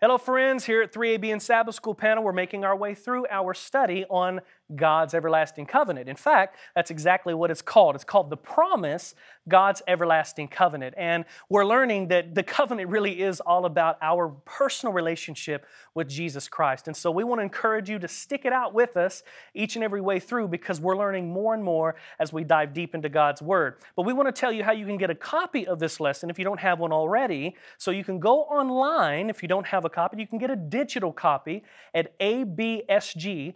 Hello, friends. Here at 3ABN Sabbath School panel, we're making our way through our study on God's everlasting covenant. In fact, that's exactly what it's called. It's called the promise, God's everlasting covenant. And we're learning that the covenant really is all about our personal relationship with Jesus Christ. And so we want to encourage you to stick it out with us each and every way through because we're learning more and more as we dive deep into God's Word. But we want to tell you how you can get a copy of this lesson if you don't have one already. So you can go online if you don't have a copy. You can get a digital copy at absg.advent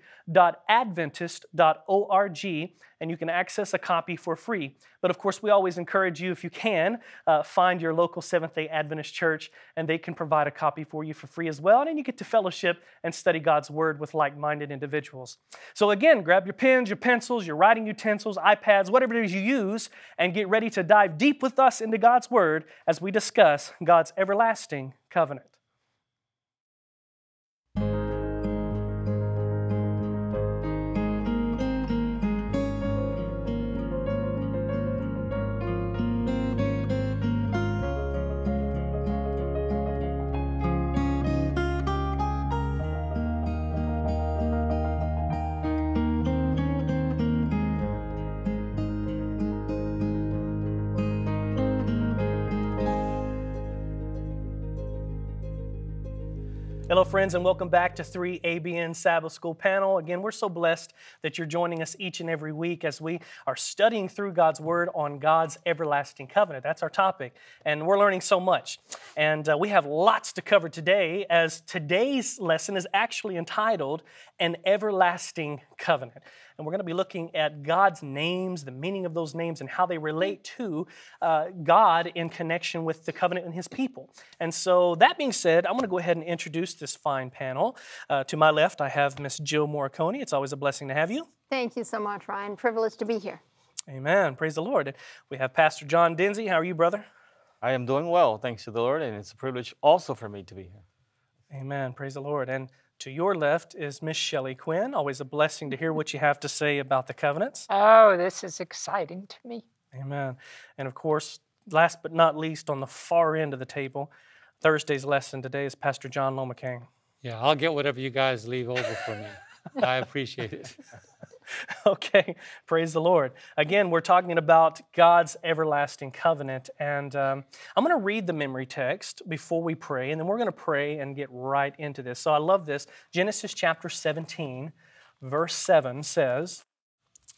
adventist.org, and you can access a copy for free. But of course, we always encourage you, if you can, uh, find your local Seventh day Adventist church, and they can provide a copy for you for free as well. And then you get to fellowship and study God's Word with like minded individuals. So, again, grab your pens, your pencils, your writing utensils, iPads, whatever it is you use, and get ready to dive deep with us into God's Word as we discuss God's everlasting covenant. Friends, and welcome back to 3ABN Sabbath School panel. Again, we're so blessed that you're joining us each and every week as we are studying through God's Word on God's everlasting covenant. That's our topic, and we're learning so much. And uh, we have lots to cover today, as today's lesson is actually entitled An Everlasting Covenant. And we're going to be looking at God's names, the meaning of those names, and how they relate to uh, God in connection with the covenant and his people. And so, that being said, I'm going to go ahead and introduce this fine panel. Uh, to my left, I have Miss Jill Morikone. It's always a blessing to have you. Thank you so much, Ryan. Privileged to be here. Amen. Praise the Lord. We have Pastor John Dinzey. How are you, brother? I am doing well, thanks to the Lord, and it's a privilege also for me to be here. Amen. Praise the Lord. And to your left is Miss Shelley Quinn. Always a blessing to hear what you have to say about the covenants. Oh, this is exciting to me. Amen. And of course, last but not least, on the far end of the table, Thursday's lesson today is Pastor John Lomacang. Yeah, I'll get whatever you guys leave over for me. I appreciate it. okay, praise the Lord. Again, we're talking about God's everlasting covenant. And um, I'm going to read the memory text before we pray, and then we're going to pray and get right into this. So I love this. Genesis chapter 17, verse 7 says,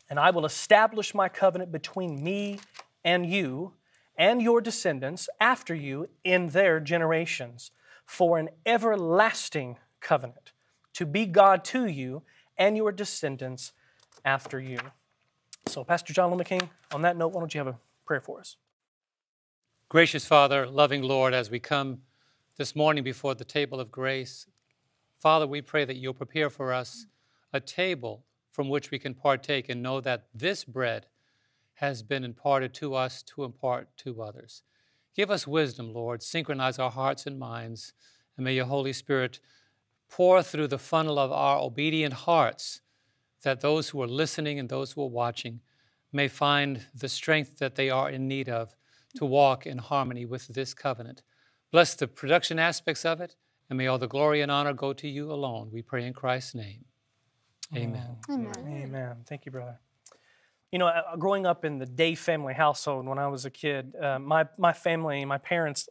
And I will establish my covenant between me and you and your descendants after you in their generations for an everlasting covenant, to be God to you and your descendants after you. So, Pastor John Lomacang, on that note, why don't you have a prayer for us? Gracious Father, loving Lord, as we come this morning before the table of grace, Father, we pray that you'll prepare for us a table from which we can partake and know that this bread has been imparted to us to impart to others. Give us wisdom, Lord. Synchronize our hearts and minds, and may your Holy Spirit pour through the funnel of our obedient hearts that those who are listening and those who are watching may find the strength that they are in need of to walk in harmony with this covenant. Bless the production aspects of it, and may all the glory and honor go to you alone. We pray in Christ's name. Amen. Amen. Amen. Thank you, brother. You know, uh, growing up in the Day family household when I was a kid, uh, my, my family, my parents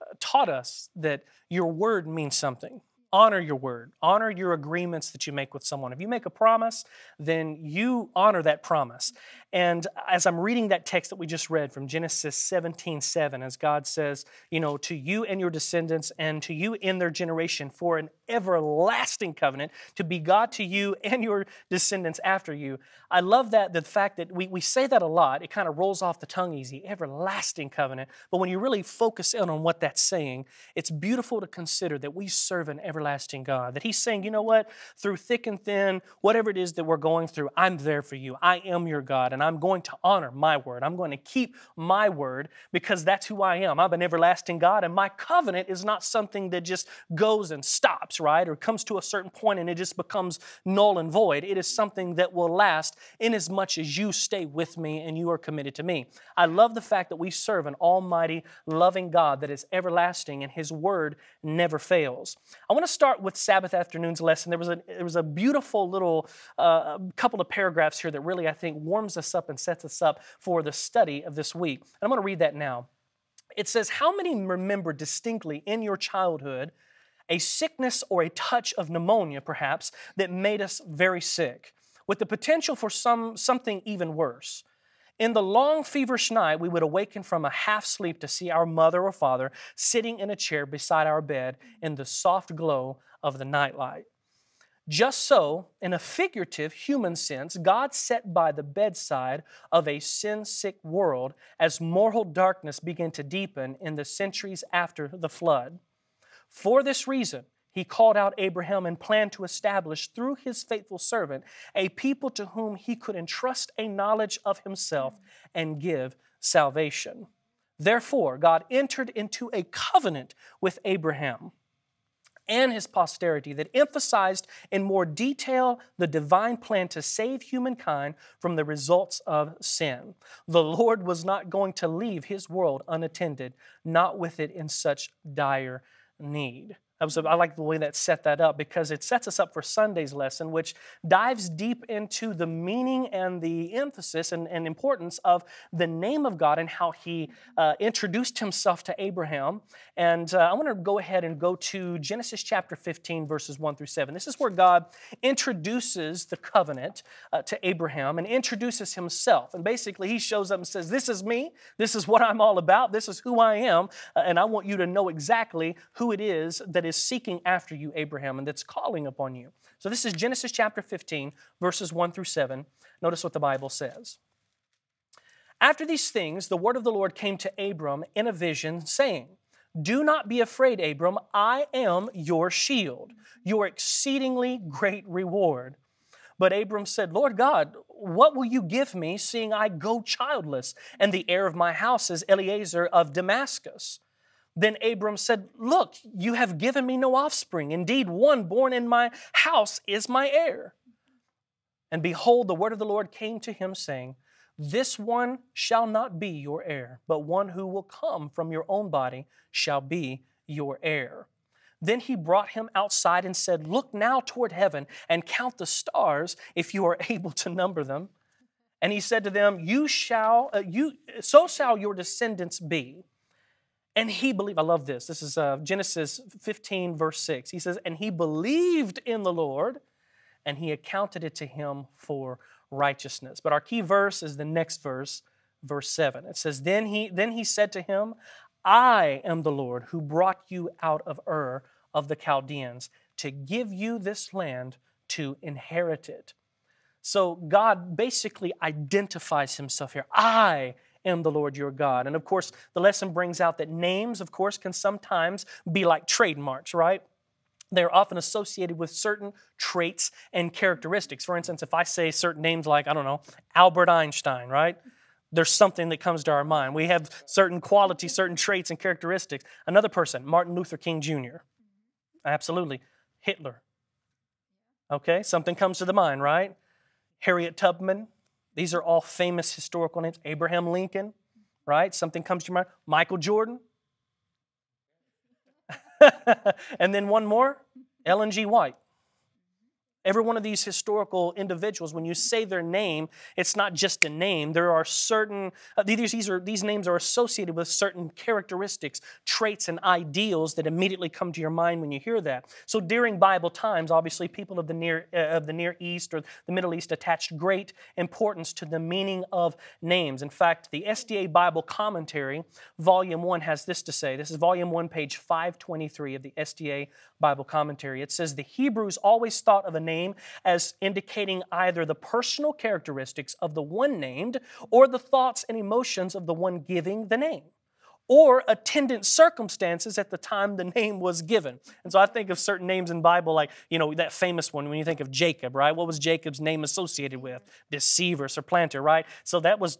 uh, taught us that your word means something honor your word, honor your agreements that you make with someone. If you make a promise, then you honor that promise. And as I'm reading that text that we just read from Genesis 17 7, as God says, you know, to you and your descendants and to you in their generation for an everlasting covenant, to be God to you and your descendants after you. I love that, the fact that we, we say that a lot. It kind of rolls off the tongue easy, everlasting covenant. But when you really focus in on what that's saying, it's beautiful to consider that we serve an everlasting God. That He's saying, you know what, through thick and thin, whatever it is that we're going through, I'm there for you. I am your God. And I'm going to honor my word. I'm going to keep my word because that's who I am. I'm an everlasting God, and my covenant is not something that just goes and stops, right? Or comes to a certain point and it just becomes null and void. It is something that will last in as much as you stay with me and you are committed to me. I love the fact that we serve an almighty, loving God that is everlasting and his word never fails. I want to start with Sabbath afternoon's lesson. There was a, there was a beautiful little uh, couple of paragraphs here that really, I think, warms us up and sets us up for the study of this week. And I'm going to read that now. It says, How many remember distinctly in your childhood a sickness or a touch of pneumonia, perhaps, that made us very sick, with the potential for some, something even worse? In the long, feverish night, we would awaken from a half sleep to see our mother or father sitting in a chair beside our bed in the soft glow of the nightlight. Just so, in a figurative human sense, God sat by the bedside of a sin sick world as moral darkness began to deepen in the centuries after the flood. For this reason, he called out Abraham and planned to establish through his faithful servant a people to whom he could entrust a knowledge of himself and give salvation. Therefore, God entered into a covenant with Abraham and his posterity that emphasized in more detail the divine plan to save humankind from the results of sin. The Lord was not going to leave his world unattended, not with it in such dire need. I, was, I like the way that set that up because it sets us up for Sunday's lesson, which dives deep into the meaning and the emphasis and, and importance of the name of God and how He uh, introduced Himself to Abraham. And uh, I want to go ahead and go to Genesis chapter 15, verses 1 through 7. This is where God introduces the covenant uh, to Abraham and introduces Himself. And basically, He shows up and says, This is me, this is what I'm all about, this is who I am, uh, and I want you to know exactly who it is that that is seeking after you, Abraham, and that's calling upon you. So this is Genesis chapter 15, verses 1 through 7. Notice what the Bible says. After these things, the word of the Lord came to Abram in a vision, saying, Do not be afraid, Abram, I am your shield, your exceedingly great reward. But Abram said, Lord God, what will you give me, seeing I go childless, and the heir of my house is Eliezer of Damascus? Then Abram said, Look, you have given me no offspring. Indeed, one born in my house is my heir. And behold, the word of the Lord came to him, saying, This one shall not be your heir, but one who will come from your own body shall be your heir. Then he brought him outside and said, Look now toward heaven and count the stars if you are able to number them. And he said to them, You shall, uh, you, so shall your descendants be. And he believed, I love this. This is uh, Genesis 15, verse 6. He says, And he believed in the Lord, and he accounted it to him for righteousness. But our key verse is the next verse, verse 7. It says, Then he, then he said to him, I am the Lord who brought you out of Ur of the Chaldeans to give you this land to inherit it. So God basically identifies himself here. I am the Lord your God. And of course, the lesson brings out that names, of course, can sometimes be like trademarks, right? They're often associated with certain traits and characteristics. For instance, if I say certain names like, I don't know, Albert Einstein, right? There's something that comes to our mind. We have certain qualities, certain traits, and characteristics. Another person, Martin Luther King Jr. Absolutely. Hitler. Okay, something comes to the mind, right? Harriet Tubman, these are all famous historical names. Abraham Lincoln, right? Something comes to your mind. Michael Jordan. and then one more Ellen G. White. Every one of these historical individuals, when you say their name, it's not just a name. There are certain, uh, these, these, are, these names are associated with certain characteristics, traits, and ideals that immediately come to your mind when you hear that. So during Bible times, obviously, people of the Near, uh, of the Near East or the Middle East attached great importance to the meaning of names. In fact, the SDA Bible Commentary, Volume 1, has this to say. This is Volume 1, page 523 of the SDA Bible Commentary. It says, The Hebrews always thought of a name name as indicating either the personal characteristics of the one named or the thoughts and emotions of the one giving the name. or attendant circumstances at the time the name was given. And so I think of certain names in Bible like, you know, that famous one when you think of Jacob, right? What was Jacob's name associated with? Deceiver, supplanter, right? So that was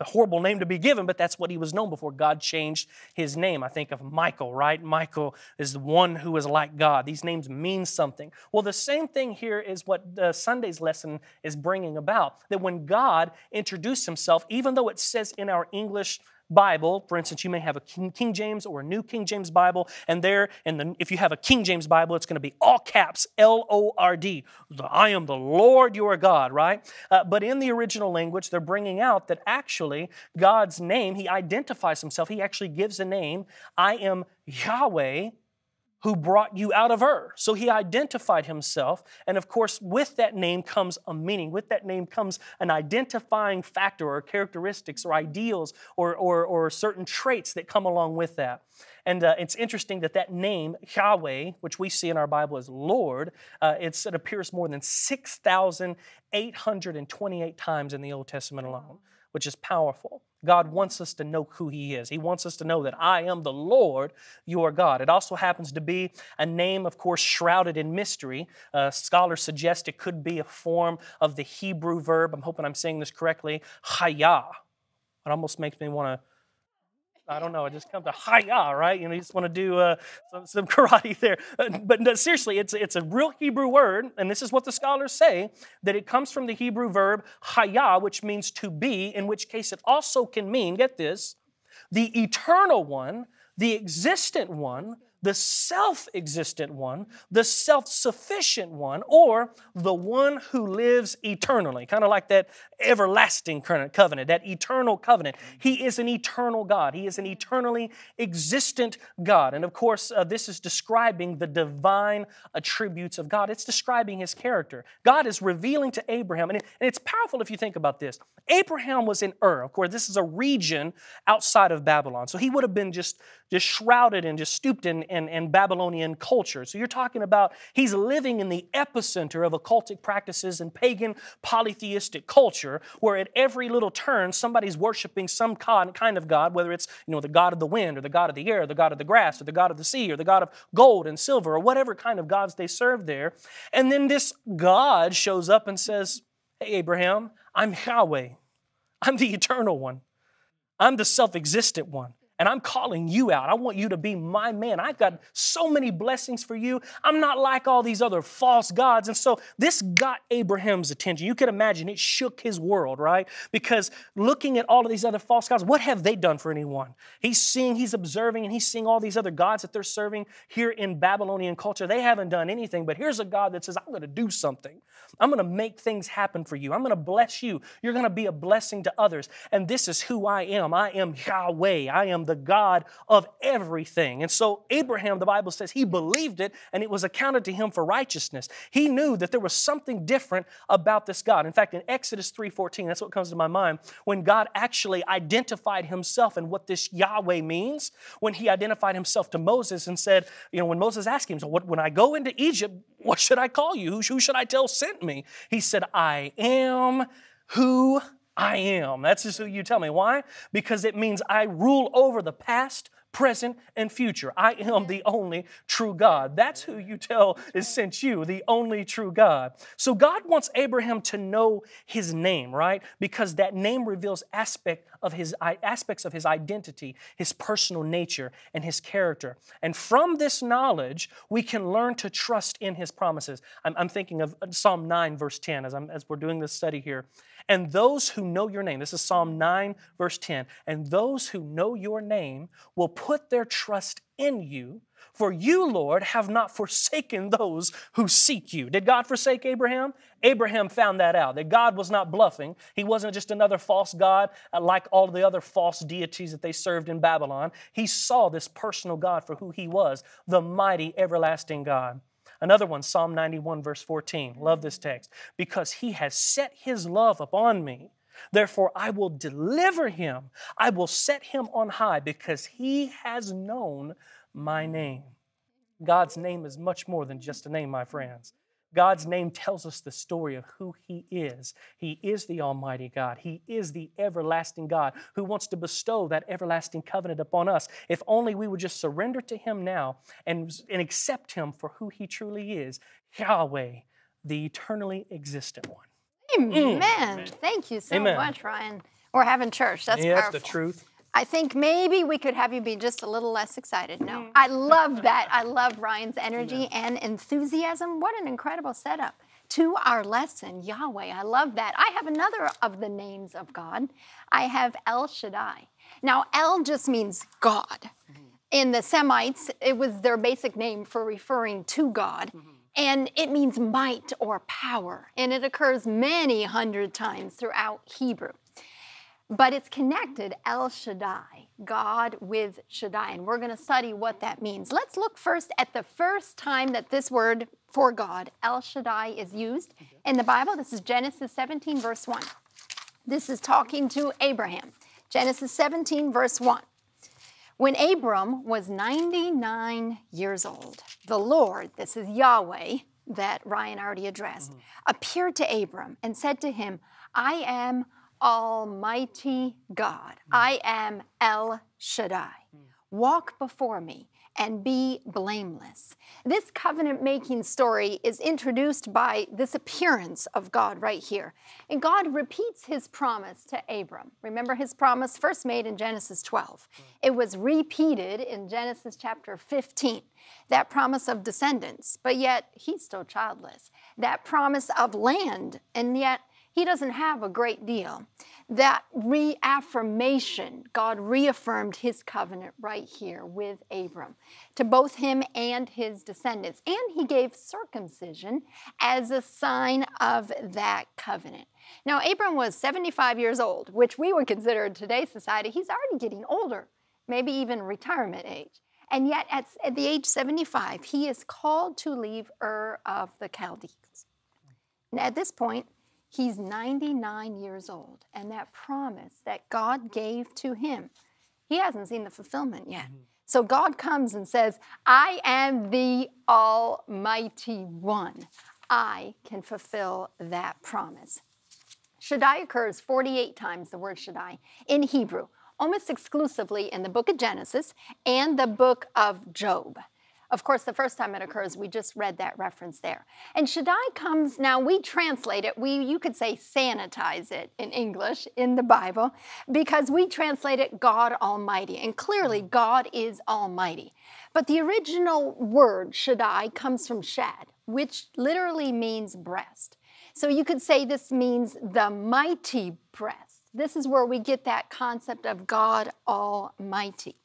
a horrible name to be given, but that's what he was known before God changed his name. I think of Michael, right? Michael is the one who is like God. These names mean something. Well, the same thing here is what Sunday's lesson is bringing about. That when God introduced himself, even though it says in our English Bible, for instance, you may have a King, James or a New King James Bible, and there, and the, if you have a King James Bible, it's going to be all caps L O R D. I am the Lord your God, right? Uh, but in the original language, they're bringing out that actually God's name, He identifies Himself. He actually gives a name. I am Yahweh who brought you out of Ur. So he identified himself. And of course, with that name comes a meaning. With that name comes an identifying factor or characteristics or ideals or, or, or certain traits that come along with that. And uh, it's interesting that that name, Yahweh, which we see in our Bible as Lord, uh, it appears more than 6,828 times in the Old Testament alone, which is powerful. God wants us to know who He is. He wants us to know that I am the Lord, your God. It also happens to be a name, of course, shrouded in mystery. Uh, scholars suggest it could be a form of the Hebrew verb. I'm hoping I'm saying this correctly, hayah. It almost makes me want to I don't know. I just come to hiya, right? You know, you just want to do uh, some, some, karate there. Uh, but no, seriously, it's, it's a real Hebrew word, and this is what the scholars say that it comes from the Hebrew verb haya, which means to be, in which case it also can mean, get this, the eternal one, the existent one, the self existent one, the self sufficient one, or the one who lives eternally. Kind of like that everlasting covenant, that eternal covenant. He is an eternal God. He is an eternally existent God. And of course, uh, this is describing the divine attributes of God. It's describing his character. God is revealing to Abraham, and, it, and it's powerful if you think about this. Abraham was in Ur. Of course, this is a region outside of Babylon. So he would have been just, just shrouded and just stooped in, in, in Babylonian culture. So you're talking about he's living in the epicenter of occultic practices and pagan polytheistic culture where at every little turn somebody's worshiping some kind of God, whether it's you know, the God of the wind or the God of the air, or the God of the grass or the God of the sea or the God of gold and silver or whatever kind of gods they serve there. And then this God shows up and says, Hey, Abraham, I'm Yahweh. I'm the eternal one. I'm the self existent one and I'm calling you out. I want you to be my man. I've got so many blessings for you. I'm not like all these other false gods. And so this got Abraham's attention. You can imagine it shook his world, right? Because looking at all of these other false gods, what have they done for anyone? He's seeing, he's observing, and he's seeing all these other gods that they're serving here in Babylonian culture. They haven't done anything, but here's a God that says, I'm going to do something. I'm going to make things happen for you. I'm going to bless you. You're going to be a blessing to others. And this is who I am. I am Yahweh. I am the the God of everything. And so Abraham, the Bible says, he believed it and it was accounted to him for righteousness. He knew that there was something different about this God. In fact, in Exodus 3:14, that's what comes to my mind, when God actually identified himself and what this Yahweh means, when he identified himself to Moses and said, you know, when Moses asked him, so what, when I go into Egypt, what should I call you? Who, who should I tell sent me? He said, I am who I am. That's just who you tell me. Why? Because it means I rule over the past, present, and future. I am the only true God. That's who you tell is sent you, the only true God. So God wants Abraham to know his name, right? Because that name reveals aspect of his aspects of his identity, his personal nature, and his character. And from this knowledge, we can learn to trust in his promises. I'm, I'm thinking of Psalm 9, verse 10, as, I'm, as we're doing this study here. And those who know your name, this is Psalm 9, verse 10, and those who know your name will put their trust in you. For you, Lord, have not forsaken those who seek you. Did God forsake Abraham? Abraham found that out, that God was not bluffing. He wasn't just another false God uh, like all the other false deities that they served in Babylon. He saw this personal God for who he was, the mighty, everlasting God. Another one, Psalm 91, verse 14. Love this text. Because he has set his love upon me. Therefore, I will deliver him. I will set him on high because he has known my name. God's name is much more than just a name, my friends. God's name tells us the story of who He is. He is the Almighty God. He is the everlasting God who wants to bestow that everlasting covenant upon us. If only we would just surrender to Him now and, and accept Him for who He truly is Yahweh, the eternally existent one. Amen. Mm. Thank you so Amen. much, Ryan. We're having church. That's yeah, powerful. that's the truth. I think maybe we could have you be just a little less excited. No, mm-hmm. I love that. I love Ryan's energy and enthusiasm. What an incredible setup to our lesson, Yahweh. I love that. I have another of the names of God. I have El Shaddai. Now, El just means God. Mm-hmm. In the Semites, it was their basic name for referring to God. Mm-hmm. And it means might or power. And it occurs many hundred times throughout Hebrew but it's connected El Shaddai, God with Shaddai. And we're going to study what that means. Let's look first at the first time that this word for God, El Shaddai, is used in the Bible. This is Genesis 17, verse 1. This is talking to Abraham. Genesis 17, verse 1. When Abram was 99 years old, the Lord, this is Yahweh that Ryan already addressed, mm-hmm. appeared to Abram and said to him, I am Almighty God. Hmm. I am El Shaddai. Hmm. Walk before me and be blameless. This covenant making story is introduced by this appearance of God right here. And God repeats his promise to Abram. Remember his promise first made in Genesis 12. Hmm. It was repeated in Genesis chapter 15. That promise of descendants, but yet he's still childless. That promise of land, and yet he doesn't have a great deal. That reaffirmation, God reaffirmed his covenant right here with Abram to both him and his descendants. And he gave circumcision as a sign of that covenant. Now, Abram was 75 years old, which we would consider in today's society, he's already getting older, maybe even retirement age. And yet, at, at the age 75, he is called to leave Ur of the Chaldees. And at this point, He's 99 years old, and that promise that God gave to him, he hasn't seen the fulfillment yet. Mm-hmm. So God comes and says, I am the Almighty One. I can fulfill that promise. Shaddai occurs 48 times, the word Shaddai, in Hebrew, almost exclusively in the book of Genesis and the book of Job. Of course, the first time it occurs, we just read that reference there. And Shaddai comes, now we translate it, we you could say sanitize it in English in the Bible, because we translate it God Almighty. And clearly, mm. God is Almighty. But the original word Shaddai comes from Shad, which literally means breast. So you could say this means the mighty breast. This is where we get that concept of God Almighty.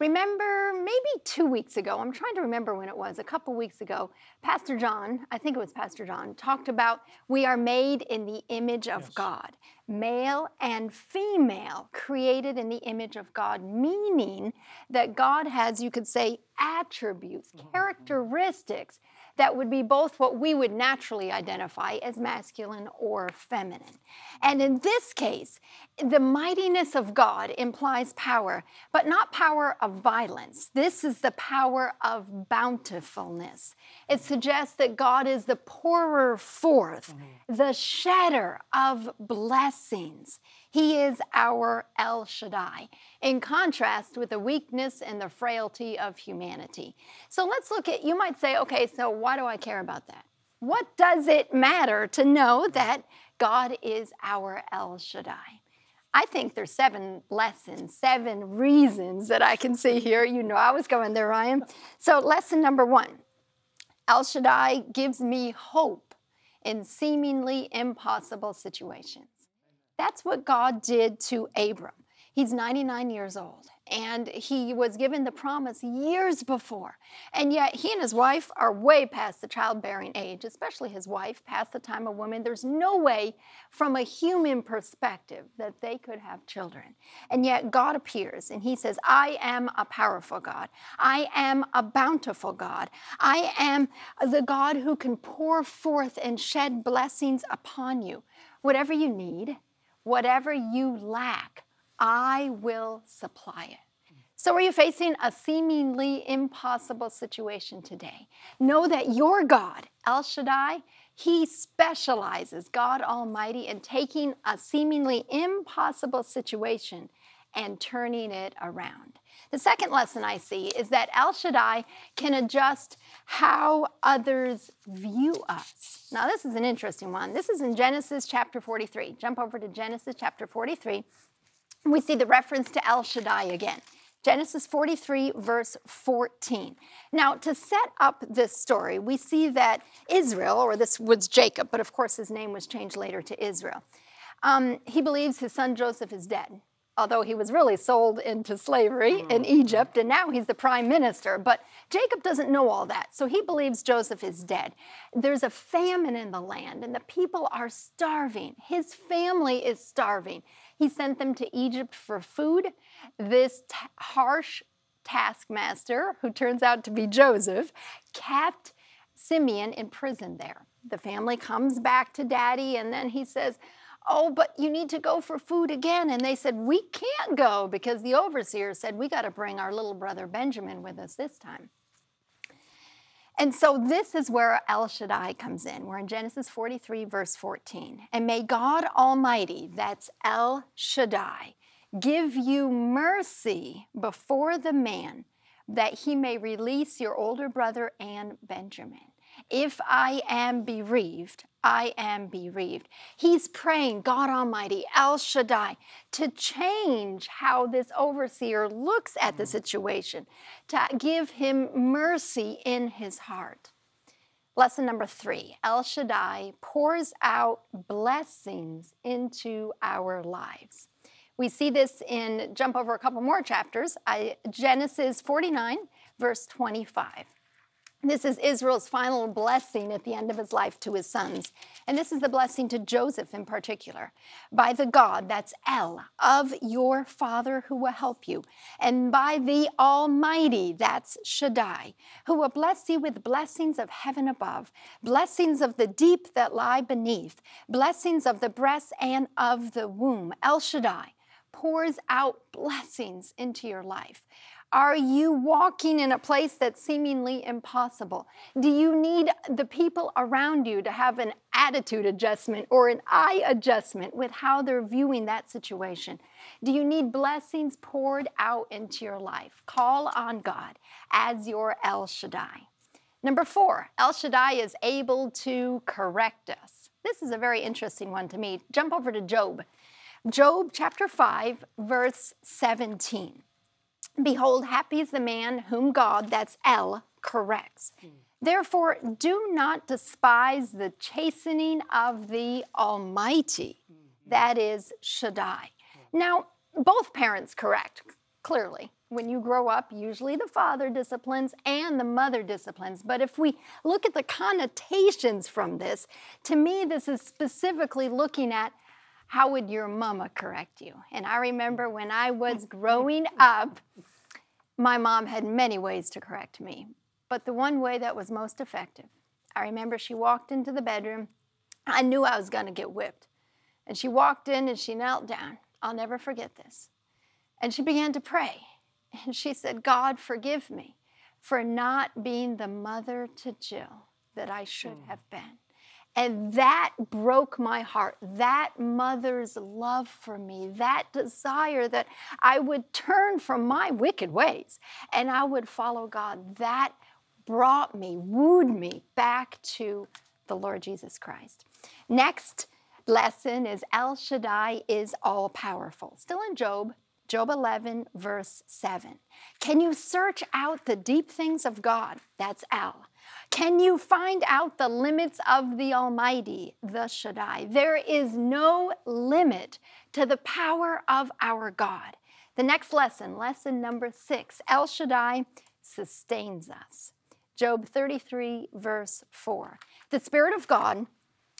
Remember, maybe two weeks ago, I'm trying to remember when it was, a couple weeks ago, Pastor John, I think it was Pastor John, talked about we are made in the image of Yes. God, male and female, created in the image of God, meaning that God has, you could say, attributes, mm-hmm. characteristics that would be both what we would naturally identify as masculine or feminine. And in this case, the mightiness of God implies power, but not power of violence. This is the power of bountifulness. It suggests that God is the pourer forth, mm-hmm. the shedder of blessings. He is our El Shaddai, in contrast with the weakness and the frailty of humanity. So let's look at, you might say, okay, so why do I care about that? What does it matter to know that God is our El Shaddai? I think there's seven lessons, seven reasons that I can see here. You know, I was going there, Ryan. So, lesson number one El Shaddai gives me hope in seemingly impossible situations. That's what God did to Abram. He's 99 years old and he was given the promise years before. And yet he and his wife are way past the childbearing age, especially his wife, past the time of woman. There's no way from a human perspective that they could have children. And yet God appears and he says, I am a powerful God. I am a bountiful God. I am the God who can pour forth and shed blessings upon you. Whatever you need, whatever you lack, I will supply it. So, are you facing a seemingly impossible situation today? Know that your God, El Shaddai, He specializes, God Almighty, in taking a seemingly impossible situation and turning it around. The second lesson I see is that El Shaddai can adjust how others view us. Now, this is an interesting one. This is in Genesis chapter 43. Jump over to Genesis chapter 43. We see the reference to El Shaddai again. Genesis 43, verse 14. Now, to set up this story, we see that Israel, or this was Jacob, but of course his name was changed later to Israel. Um, he believes his son Joseph is dead, although he was really sold into slavery in mm-hmm. Egypt, and now he's the prime minister. But Jacob doesn't know all that, so he believes Joseph is dead. There's a famine in the land, and the people are starving. His family is starving. He sent them to Egypt for food. This t- harsh taskmaster, who turns out to be Joseph, kept Simeon in prison there. The family comes back to daddy, and then he says, Oh, but you need to go for food again. And they said, We can't go because the overseer said, We got to bring our little brother Benjamin with us this time. And so this is where El Shaddai comes in. We're in Genesis 43, verse 14. And may God Almighty, that's El Shaddai, give you mercy before the man that he may release your older brother and Benjamin. If I am bereaved, I am bereaved. He's praying, God Almighty, El Shaddai, to change how this overseer looks at the mm. situation, to give him mercy in his heart. Lesson number three El Shaddai pours out blessings into our lives. We see this in, jump over a couple more chapters, I, Genesis 49, verse 25. This is Israel's final blessing at the end of his life to his sons. And this is the blessing to Joseph in particular. By the God, that's El, of your father who will help you. And by the Almighty, that's Shaddai, who will bless you with blessings of heaven above, blessings of the deep that lie beneath, blessings of the breast and of the womb. El Shaddai pours out blessings into your life. Are you walking in a place that's seemingly impossible? Do you need the people around you to have an attitude adjustment or an eye adjustment with how they're viewing that situation? Do you need blessings poured out into your life? Call on God as your El Shaddai. Number four, El Shaddai is able to correct us. This is a very interesting one to me. Jump over to Job. Job chapter 5, verse 17. Behold, happy is the man whom God, that's El, corrects. Hmm. Therefore, do not despise the chastening of the Almighty, hmm. that is Shaddai. Hmm. Now, both parents correct, clearly. When you grow up, usually the father disciplines and the mother disciplines. But if we look at the connotations from this, to me, this is specifically looking at how would your mama correct you? And I remember when I was growing up, my mom had many ways to correct me, but the one way that was most effective, I remember she walked into the bedroom. I knew I was going to get whipped. And she walked in and she knelt down. I'll never forget this. And she began to pray. And she said, God, forgive me for not being the mother to Jill that I should hmm. have been. And that broke my heart. That mother's love for me, that desire that I would turn from my wicked ways and I would follow God, that brought me, wooed me back to the Lord Jesus Christ. Next lesson is El Shaddai is all powerful. Still in Job, Job 11, verse 7. Can you search out the deep things of God? That's El. Can you find out the limits of the Almighty, the Shaddai? There is no limit to the power of our God. The next lesson, lesson number six El Shaddai sustains us. Job 33, verse 4. The Spirit of God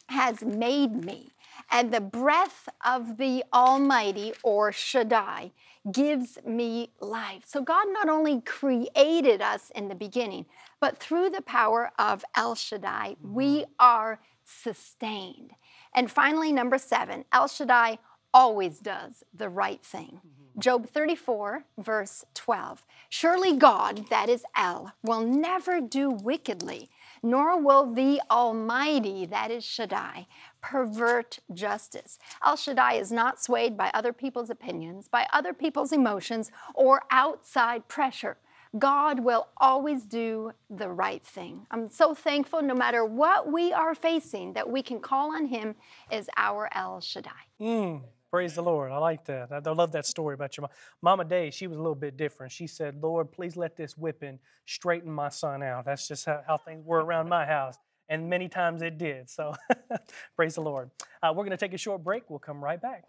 has made me, and the breath of the Almighty, or Shaddai, gives me life. So God not only created us in the beginning, but through the power of El Shaddai, mm-hmm. we are sustained. And finally, number seven, El Shaddai always does the right thing. Mm-hmm. Job 34, verse 12. Surely God, that is El, will never do wickedly, nor will the Almighty, that is Shaddai, pervert justice. El Shaddai is not swayed by other people's opinions, by other people's emotions, or outside pressure. God will always do the right thing. I'm so thankful no matter what we are facing that we can call on Him as our El Shaddai. Mm, praise the Lord. I like that. I, love that story about your mom. Mama Day, she was a little bit different. She said, Lord, please let this whipping straighten my son out. That's just how, how things were around my house. And many times it did. So praise the Lord. Uh, we're going to take a short break. We'll come right back.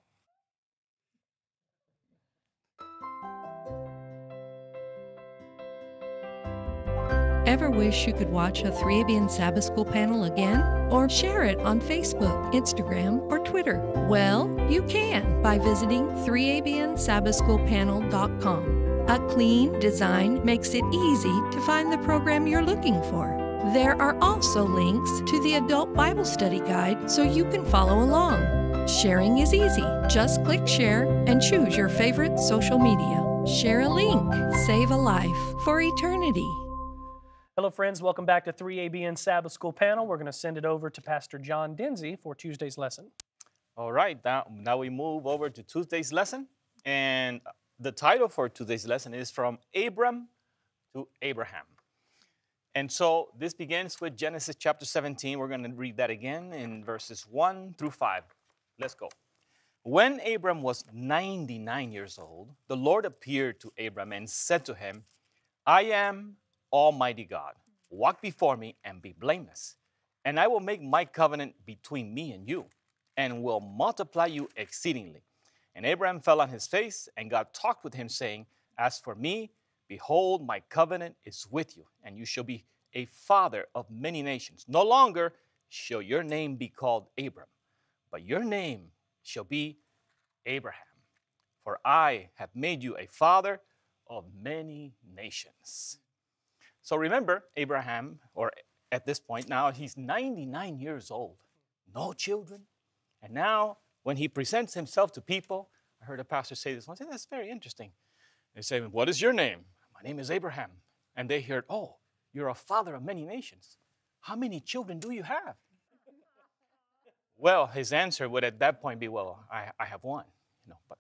Ever wish you could watch a 3ABN Sabbath School panel again? Or share it on Facebook, Instagram, or Twitter? Well, you can by visiting 3abnsabbathschoolpanel.com. A clean design makes it easy to find the program you're looking for. There are also links to the Adult Bible Study Guide so you can follow along. Sharing is easy. Just click share and choose your favorite social media. Share a link, save a life for eternity. Hello, friends. Welcome back to 3ABN Sabbath School panel. We're going to send it over to Pastor John Dinzey for Tuesday's lesson. All right, now, now we move over to Tuesday's lesson. And the title for today's lesson is From Abram to Abraham. And so this begins with Genesis chapter 17. We're going to read that again in verses 1 through 5. Let's go. When Abram was 99 years old, the Lord appeared to Abram and said to him, I am Almighty God, walk before me and be blameless. And I will make my covenant between me and you, and will multiply you exceedingly. And Abraham fell on his face, and God talked with him, saying, As for me, behold, my covenant is with you, and you shall be a father of many nations. No longer shall your name be called Abram, but your name shall be Abraham. For I have made you a father of many nations. So remember, Abraham, or at this point now, he's 99 years old, no children. And now, when he presents himself to people, I heard a pastor say this once, and that's very interesting. They say, What is your name? My name is Abraham. And they heard, Oh, you're a father of many nations. How many children do you have? well, his answer would at that point be, Well, I, I have one. You know, but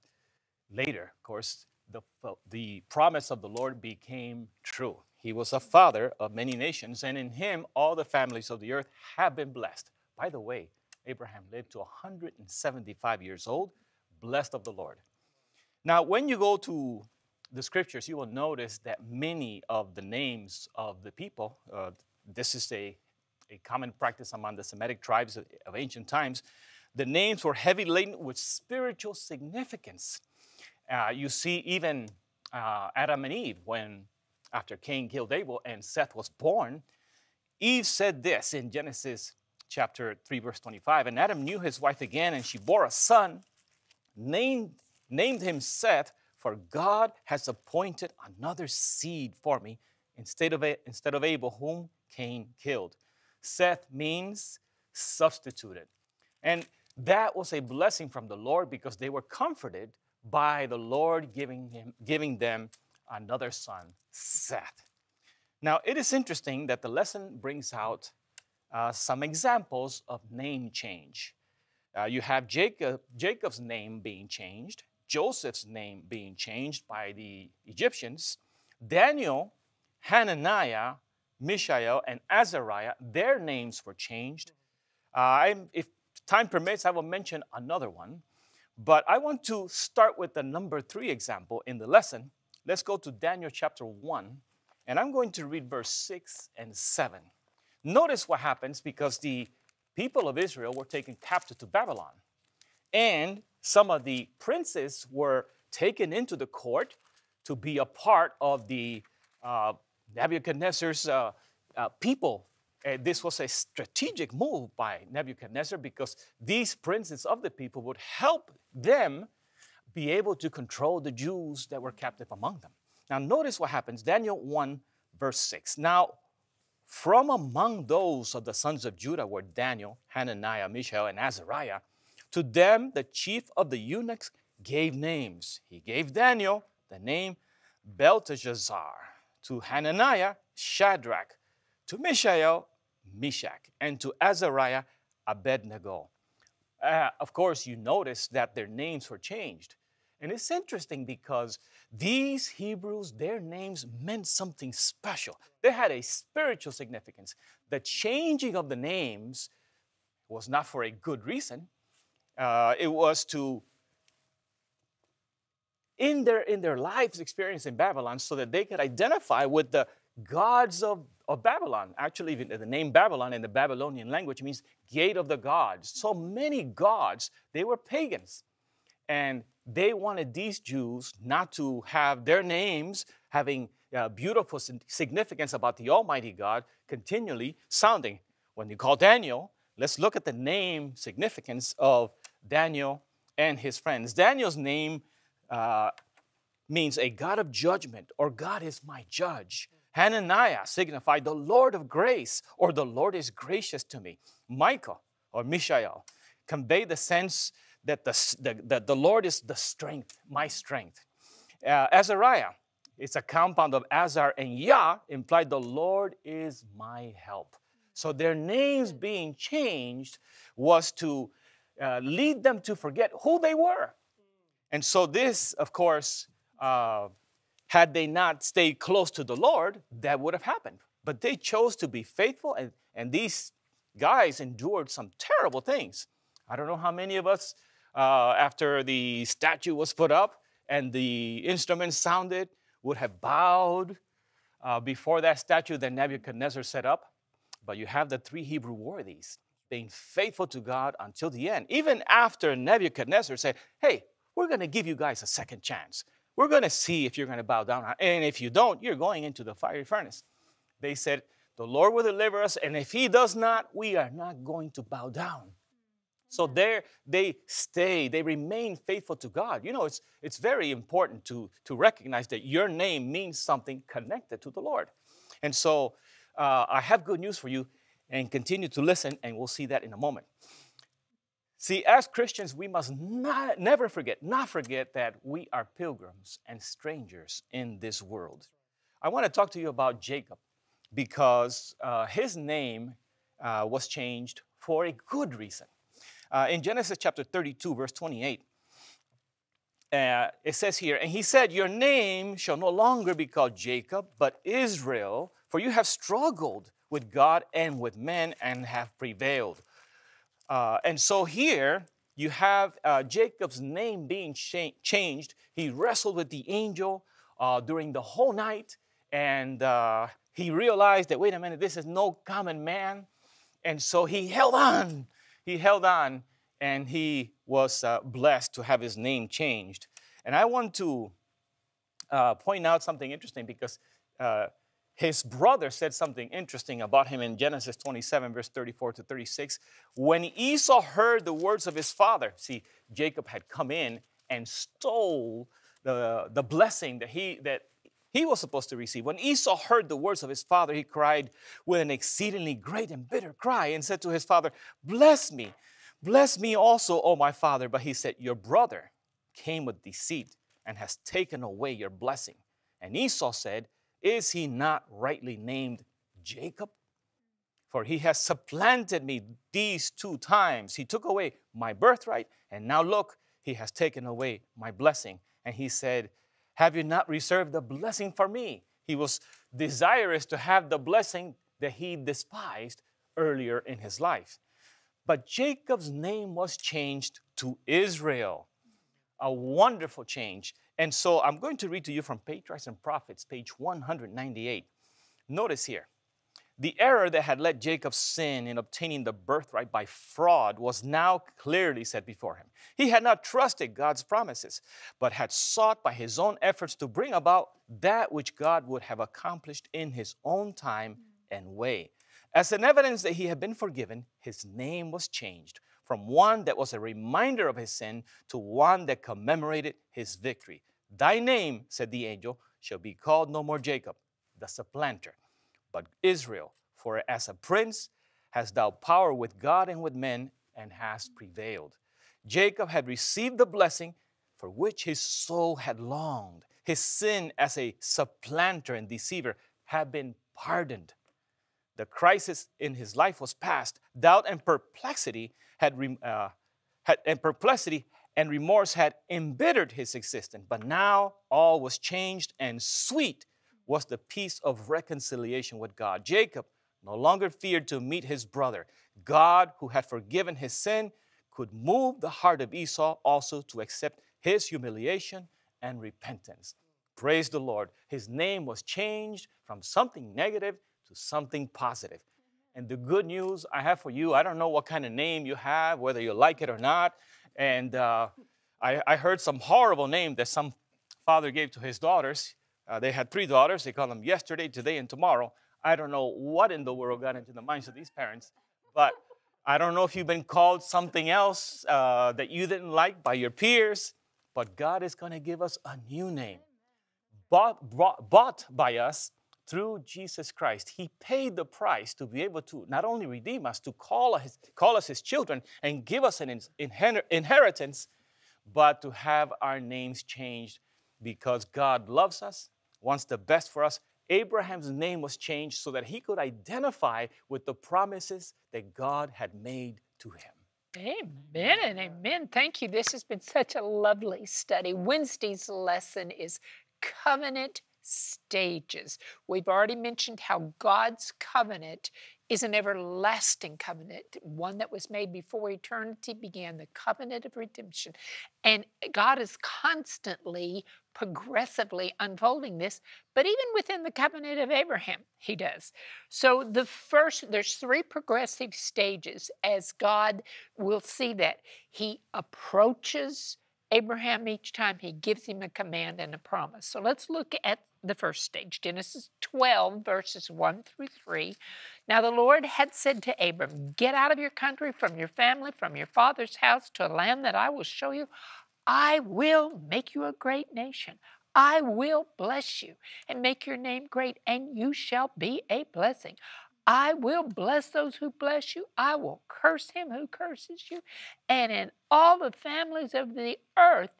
later, of course, the, the promise of the Lord became true. He was a father of many nations, and in him all the families of the earth have been blessed. By the way, Abraham lived to 175 years old, blessed of the Lord. Now, when you go to the scriptures, you will notice that many of the names of the people, uh, this is a, a common practice among the Semitic tribes of, of ancient times, the names were heavy laden with spiritual significance. Uh, you see, even uh, Adam and Eve, when after Cain killed Abel and Seth was born, Eve said this in Genesis chapter 3, verse 25. And Adam knew his wife again, and she bore a son, named, named him Seth, for God has appointed another seed for me instead of, instead of Abel, whom Cain killed. Seth means substituted. And that was a blessing from the Lord because they were comforted by the Lord giving, him, giving them another son, Seth. Now, it is interesting that the lesson brings out uh, some examples of name change. Uh, you have Jacob, Jacob's name being changed, Joseph's name being changed by the Egyptians, Daniel, Hananiah, Mishael, and Azariah, their names were changed. Uh, if time permits, I will mention another one. But I want to start with the number three example in the lesson, Let's go to Daniel chapter 1, and I'm going to read verse 6 and 7. Notice what happens because the people of Israel were taken captive to Babylon, and some of the princes were taken into the court to be a part of the uh, Nebuchadnezzar's uh, uh, people. And this was a strategic move by Nebuchadnezzar because these princes of the people would help them be able to control the Jews that were captive among them. Now, notice what happens Daniel 1, verse 6. Now, from among those of the sons of Judah were Daniel, Hananiah, Mishael, and Azariah, To them, the chief of the eunuchs gave names. He gave Daniel the name Belteshazzar, to Hananiah, Shadrach, to Mishael, Meshach, and to Azariah, Abednego. Uh, of course, you notice that their names were changed. And it's interesting because these Hebrews, their names meant something special. They had a spiritual significance. The changing of the names was not for a good reason, uh, it was to in their in their lives experience in Babylon so that they could identify with the gods of, of Babylon. Actually, even the name Babylon in the Babylonian language means gate of the gods. So many gods, they were pagans. And they wanted these Jews not to have their names having uh, beautiful significance about the Almighty God continually sounding. When you call Daniel, let's look at the name significance of Daniel and his friends. Daniel's name uh, means a God of judgment or God is my judge. Hananiah signified the Lord of grace or the Lord is gracious to me. Michael or Mishael convey the sense that the, the, the Lord is the strength, my strength. Uh, Azariah, it's a compound of Azar and Yah, implied the Lord is my help. So their names being changed was to uh, lead them to forget who they were. And so, this, of course, uh, had they not stayed close to the Lord, that would have happened. But they chose to be faithful, and, and these guys endured some terrible things. I don't know how many of us uh, after the statue was put up and the instruments sounded, would have bowed uh, before that statue that Nebuchadnezzar set up. But you have the three Hebrew worthies being faithful to God until the end. Even after Nebuchadnezzar said, Hey, we're going to give you guys a second chance. We're going to see if you're going to bow down. And if you don't, you're going into the fiery furnace. They said, The Lord will deliver us, and if He does not, we are not going to bow down. So there they stay, they remain faithful to God. You know, it's, it's very important to, to recognize that your name means something connected to the Lord. And so uh, I have good news for you and continue to listen, and we'll see that in a moment. See, as Christians, we must not, never forget, not forget that we are pilgrims and strangers in this world. I want to talk to you about Jacob because uh, his name uh, was changed for a good reason. Uh, in Genesis chapter 32, verse 28, uh, it says here, And he said, Your name shall no longer be called Jacob, but Israel, for you have struggled with God and with men and have prevailed. Uh, and so here you have uh, Jacob's name being cha- changed. He wrestled with the angel uh, during the whole night, and uh, he realized that, wait a minute, this is no common man. And so he held on he held on and he was uh, blessed to have his name changed. And I want to uh, point out something interesting because uh, his brother said something interesting about him in Genesis 27, verse 34 to 36. When Esau heard the words of his father, see, Jacob had come in and stole the, the blessing that he, that he was supposed to receive. When Esau heard the words of his father, he cried with an exceedingly great and bitter cry and said to his father, Bless me, bless me also, O my father. But he said, Your brother came with deceit and has taken away your blessing. And Esau said, Is he not rightly named Jacob? For he has supplanted me these two times. He took away my birthright, and now look, he has taken away my blessing. And he said, have you not reserved the blessing for me? He was desirous to have the blessing that he despised earlier in his life. But Jacob's name was changed to Israel. A wonderful change. And so I'm going to read to you from Patriarchs and Prophets, page 198. Notice here the error that had led Jacob sin in obtaining the birthright by fraud was now clearly set before him. He had not trusted God's promises, but had sought by his own efforts to bring about that which God would have accomplished in his own time mm. and way. As an evidence that he had been forgiven, his name was changed from one that was a reminder of his sin to one that commemorated his victory. Thy name, said the angel, shall be called no more Jacob, the supplanter but Israel. For as a prince hast thou power with God and with men, and hast prevailed. Jacob had received the blessing for which his soul had longed. His sin as a supplanter and deceiver had been pardoned. The crisis in his life was past. Doubt and perplexity had, uh, had and perplexity and remorse had embittered his existence. But now all was changed, and sweet was the peace of reconciliation with God. Jacob no longer feared to meet his brother. God, who had forgiven his sin, could move the heart of Esau also to accept his humiliation and repentance. Praise the Lord. His name was changed from something negative to something positive. And the good news I have for you, I don't know what kind of name you have, whether you like it or not. And uh, I, I, heard some horrible name that some father gave to his daughters. Uh, they had three daughters. They called them yesterday, today, and tomorrow. I don't know what in the world got into the minds of these parents, but I don't know if you've been called something else uh, that you didn't like by your peers, but God is going to give us a new name, bought, bought, bought by us through Jesus Christ. He paid the price to be able to not only redeem us, to call us, call us his children and give us an inheritance, but to have our names changed because God loves us, wants the best for us. Abraham's name was changed so that he could identify with the promises that God had made to him. Amen and amen. Thank you. This has been such a lovely study. Wednesday's lesson is covenant stages. We've already mentioned how God's covenant is an everlasting covenant, one that was made before eternity began, the covenant of redemption. And God is constantly, progressively unfolding this, but even within the covenant of Abraham, He does. So the first, there's three progressive stages as God will see that. He approaches Abraham each time he gives him a command and a promise. So let's look at the first stage Genesis 12, verses 1 through 3. Now the Lord had said to Abram, Get out of your country, from your family, from your father's house, to a land that I will show you. I will make you a great nation. I will bless you and make your name great, and you shall be a blessing. I will bless those who bless you. I will curse him who curses you. And in all the families of the earth,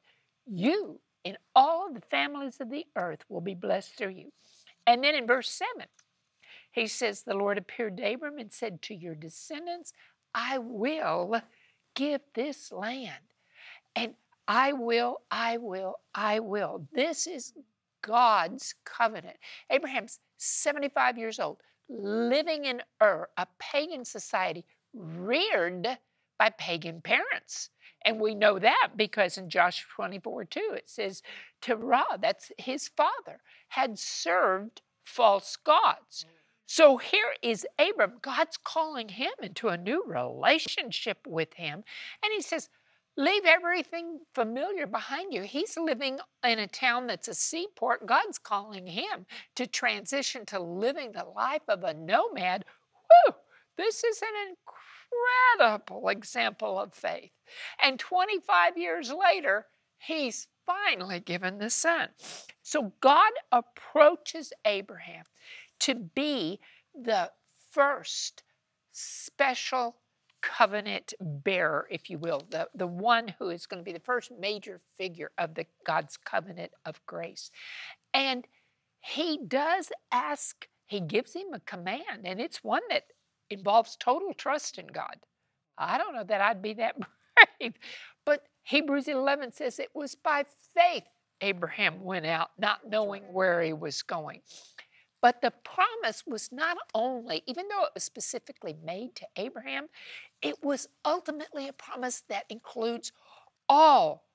you, in all the families of the earth, will be blessed through you. And then in verse 7, he says, The Lord appeared to Abram and said, To your descendants, I will give this land. And I will, I will, I will. This is God's covenant. Abraham's 75 years old living in Ur, a pagan society reared by pagan parents. And we know that because in Joshua 24 2, it says, Terah, that's his father, had served false gods. So here is Abram. God's calling him into a new relationship with him. And he says, Leave everything familiar behind you. He's living in a town that's a seaport. God's calling him to transition to living the life of a nomad. Whew! This is an incredible example of faith. And 25 years later, he's finally given the son. So God approaches Abraham to be the first special covenant bearer, if you will, the, the one who is going to be the first major figure of the God's covenant of grace. And he does ask, he gives him a command, and it's one that involves total trust in God. I don't know that I'd be that brave, but Hebrews 11 says it was by faith Abraham went out, not knowing where he was going. But the promise was not only, even though it was specifically made to Abraham, it was ultimately a promise that includes all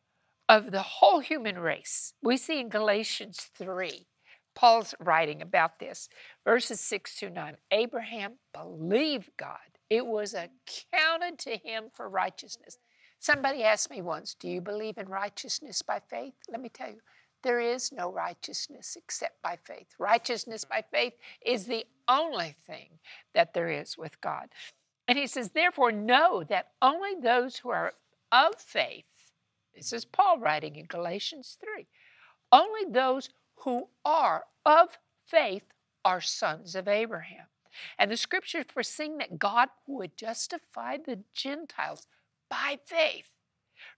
of the whole human race. We see in Galatians 3, Paul's writing about this, verses 6 to 9. Abraham believed God, it was accounted to him for righteousness. Somebody asked me once, Do you believe in righteousness by faith? Let me tell you, there is no righteousness except by faith. Righteousness mm-hmm. by faith is the only thing that there is with God. And he says, therefore, know that only those who are of faith, this is Paul writing in Galatians 3, only those who are of faith are sons of Abraham. And the scriptures foreseeing that God would justify the Gentiles by faith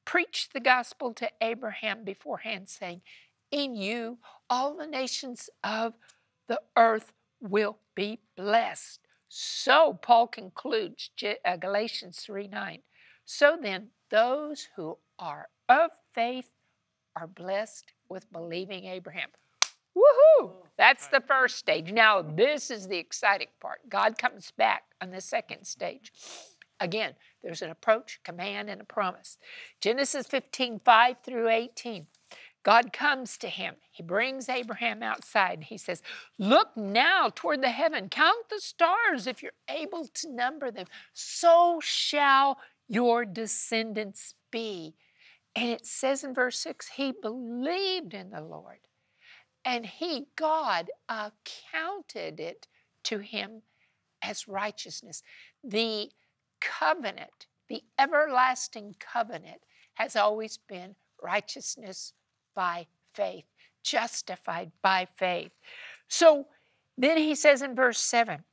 preached the gospel to Abraham beforehand, saying, In you all the nations of the earth will be blessed. So, Paul concludes uh, Galatians 3 9. So then, those who are of faith are blessed with believing Abraham. Woohoo! That's the first stage. Now, this is the exciting part. God comes back on the second stage. Again, there's an approach, command, and a promise. Genesis 15 5 through 18. God comes to him. He brings Abraham outside and he says, Look now toward the heaven, count the stars if you're able to number them. So shall your descendants be. And it says in verse 6 He believed in the Lord, and He, God, accounted it to him as righteousness. The covenant, the everlasting covenant, has always been righteousness by faith, justified by faith. So then he says in verse 7,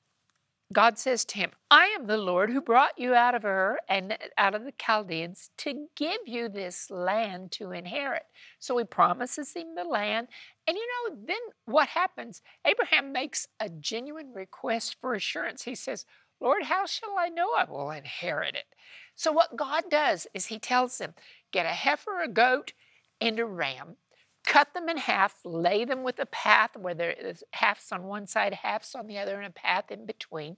God says to him, I am the Lord who brought you out of Ur and out of the Chaldeans to give you this land to inherit. So he promises him the land. And you know, then what happens? Abraham makes a genuine request for assurance. He says, Lord, how shall I know I will inherit it? So what God does is he tells him, get a heifer, a goat, and a ram, cut them in half, lay them with a path where there's halves on one side, halves on the other, and a path in between.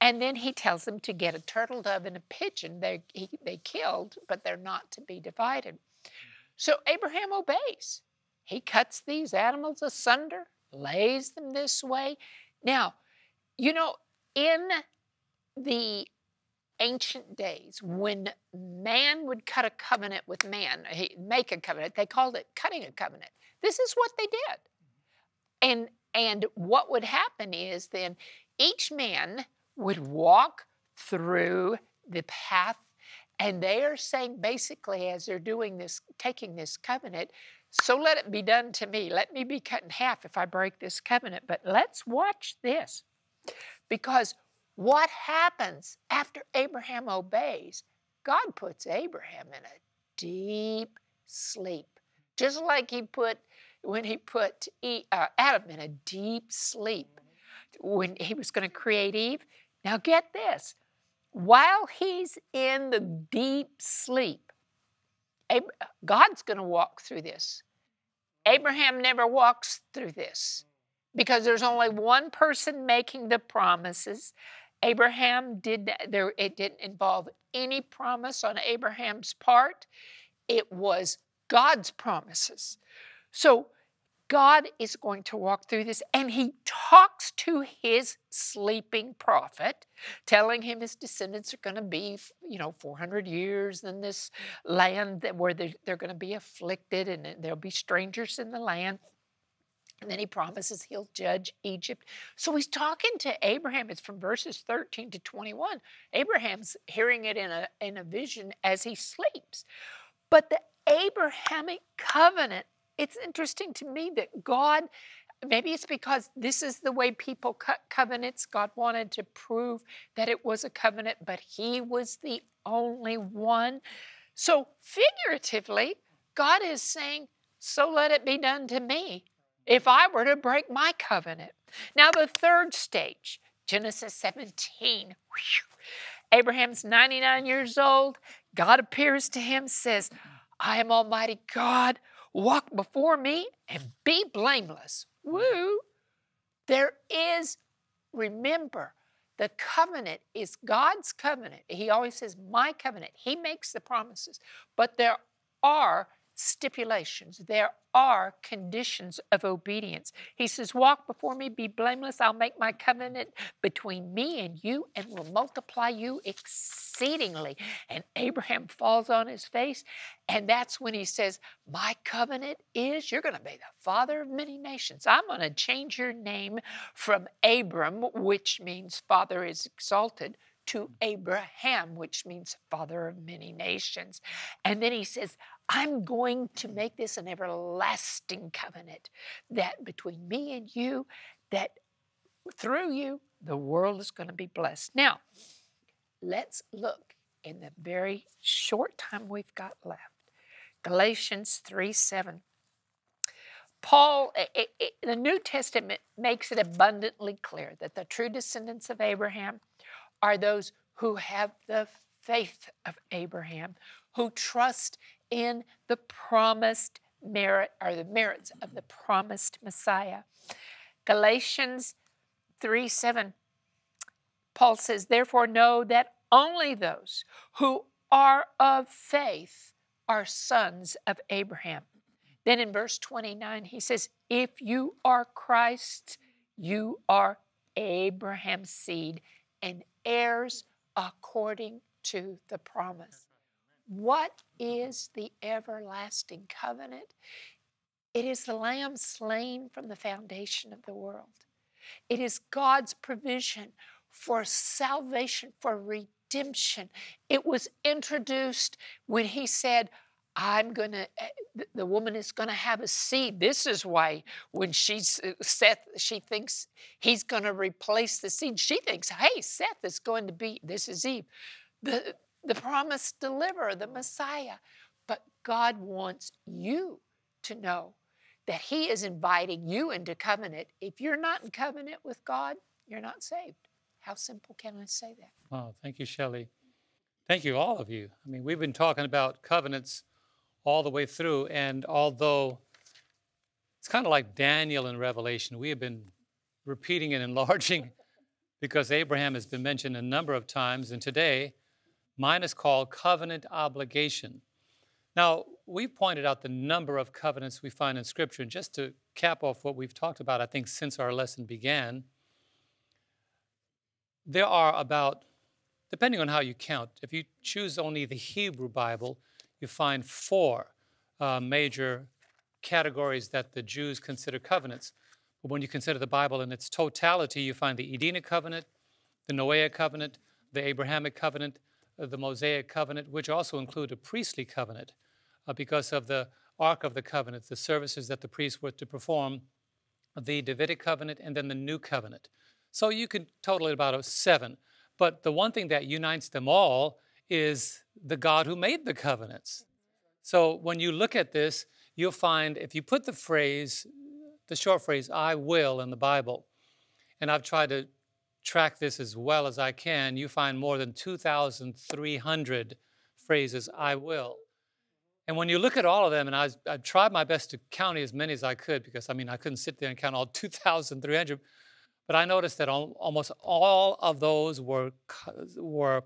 And then he tells them to get a turtle dove and a pigeon. They, he, they killed, but they're not to be divided. So Abraham obeys. He cuts these animals asunder, lays them this way. Now, you know, in the ancient days when man would cut a covenant with man, make a covenant, they called it cutting a covenant. This is what they did. And and what would happen is then each man would walk through the path and they are saying basically as they're doing this taking this covenant so let it be done to me let me be cut in half if i break this covenant but let's watch this because what happens after Abraham obeys? God puts Abraham in a deep sleep, just like he put when he put uh, Adam in a deep sleep when he was going to create Eve. Now, get this while he's in the deep sleep, God's going to walk through this. Abraham never walks through this because there's only one person making the promises, Abraham did there it didn't involve any promise on Abraham's part. It was God's promises. So God is going to walk through this and he talks to his sleeping prophet, telling him his descendants are going to be, you know, 400 years in this land where they're, they're going to be afflicted and there'll be strangers in the land. And then he promises he'll judge Egypt. So he's talking to Abraham. It's from verses 13 to 21. Abraham's hearing it in a, in a vision as he sleeps. But the Abrahamic covenant, it's interesting to me that God, maybe it's because this is the way people cut covenants. God wanted to prove that it was a covenant, but he was the only one. So figuratively, God is saying, So let it be done to me if I were to break my covenant. Now, the third stage, Genesis 17. Whew, Abraham's 99 years old. God appears to him, says, I am Almighty God. Walk before me and be blameless. Woo! There is, remember, the covenant is God's covenant. He always says, My covenant. He makes the promises. But there are stipulations. There are conditions of obedience. He says, Walk before me, be blameless. I'll make my covenant between me and you and will multiply you exceedingly. And Abraham falls on his face. And that's when he says, My covenant is you're going to be the father of many nations. I'm going to change your name from Abram, which means father is exalted, to Abraham, which means father of many nations. And then he says, I'm going to make this an everlasting covenant that between me and you, that through you, the world is going to be blessed. Now, let's look in the very short time we've got left Galatians 3 7. Paul, it, it, the New Testament makes it abundantly clear that the true descendants of Abraham are those who have the faith of Abraham, who trust in the promised merit or the merits of the promised Messiah. Galatians 3 7, Paul says, Therefore, know that only those who are of faith are sons of Abraham. Then in verse 29, he says, If you are Christ, you are Abraham's seed and heirs according to the promise. What is the everlasting covenant? It is the Lamb slain from the foundation of the world. It is God's provision for salvation, for redemption. It was introduced when He said, I'm going to, eh, the woman is going to have a seed. This is why when she's, uh, Seth, she thinks he's going to replace the seed. She thinks, hey, Seth is going to be, this is Eve, the, the promised deliverer, the Messiah. But God wants you to know that He is inviting you into covenant. If you're not in covenant with God, you're not saved. How simple can I say that? Oh, thank you, Shelley. Thank you, all of you. I mean, we've been talking about covenants all the way through. And although it's kind of like Daniel in Revelation, we have been repeating and enlarging because Abraham has been mentioned a number of times. And today, mine is called covenant obligation. Now, we've pointed out the number of covenants we find in Scripture. And just to cap off what we've talked about, I think, since our lesson began, there are about, depending on how you count, if you choose only the Hebrew Bible, you find four uh, major categories that the Jews consider covenants. But when you consider the Bible in its totality, you find the Edenic covenant, the Noahic covenant, the Abrahamic covenant, the Mosaic covenant, which also include a priestly covenant uh, because of the Ark of the Covenant, the services that the priests were to perform, the Davidic covenant, and then the New covenant. So you can total it about seven. But the one thing that unites them all is the God who made the covenants. So when you look at this, you'll find if you put the phrase, the short phrase, I will in the Bible, and I've tried to track this as well as I can, you find more than 2,300 phrases, I will. And when you look at all of them, and I, I tried my best to count as many as I could because I mean, I couldn't sit there and count all 2,300, but I noticed that almost all of those were, were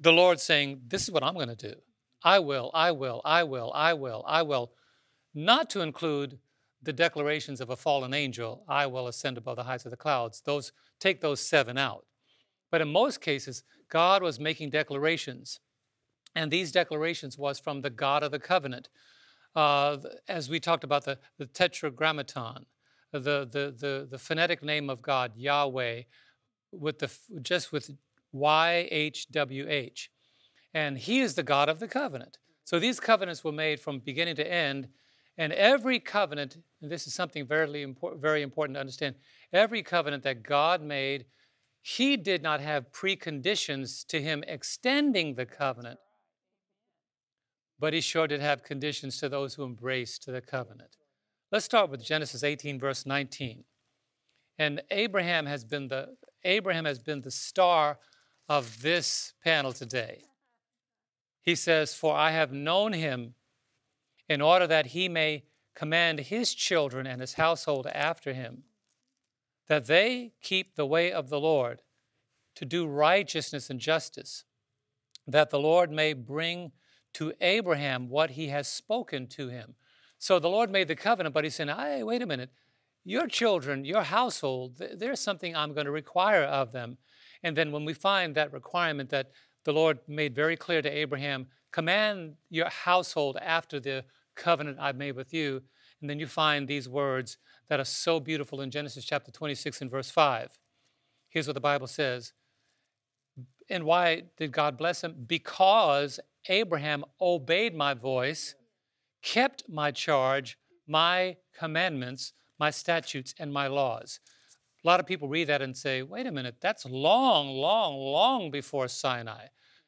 the Lord saying, This is what I'm going to do. I will, I will, I will, I will, I will. Not to include the declarations of a fallen angel, I will ascend above the heights of the clouds. Those take those seven out. But in most cases, God was making declarations. And these declarations was from the God of the covenant. Uh, as we talked about the, the tetragrammaton, the, the, the, the phonetic name of God, Yahweh, with the, just with YHWH. And he is the God of the covenant. So these covenants were made from beginning to end. And every covenant, and this is something very, important, very important to understand, every covenant that God made, he did not have preconditions to him extending the covenant, but he sure did have conditions to those who embraced the covenant. Let's start with Genesis 18, verse 19. And Abraham has been the Abraham has been the star of this panel today. He says, For I have known him in order that he may command his children and his household after him, that they keep the way of the Lord to do righteousness and justice, that the Lord may bring to Abraham what he has spoken to him. So the Lord made the covenant, but he said, Hey, wait a minute. Your children, your household, there's something I'm going to require of them. And then when we find that requirement that the Lord made very clear to Abraham, command your household after the covenant I've made with you. And then you find these words that are so beautiful in Genesis chapter 26 and verse 5. Here's what the Bible says. And why did God bless him? Because Abraham obeyed my voice, kept my charge, my commandments, my statutes, and my laws. A lot of people read that and say, wait a minute, that's long, long, long before Sinai.